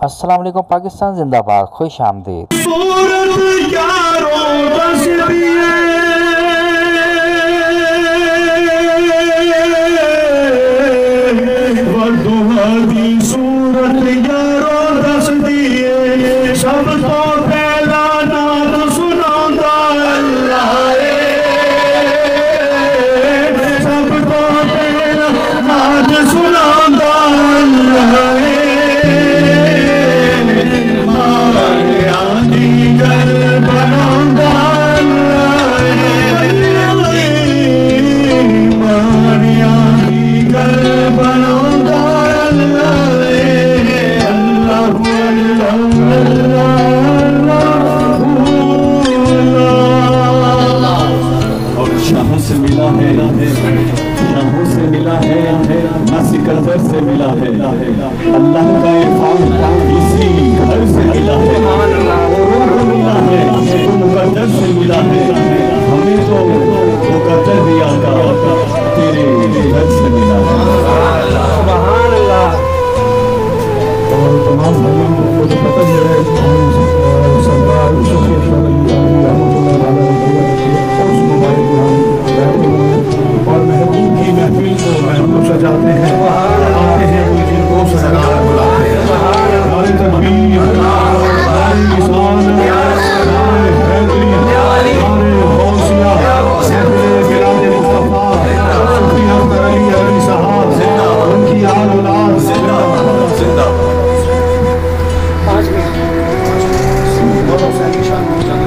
अस्सलाम वालेकुम पाकिस्तान जिंदाबाद खुश आमदीद। सूरत दस दिए सब तो से मिला है। शाहों से मिला है। ना सिकंदर से मिला है। अल्लाह का इरफान इसी घर से मिला है। eigentlich angegangen.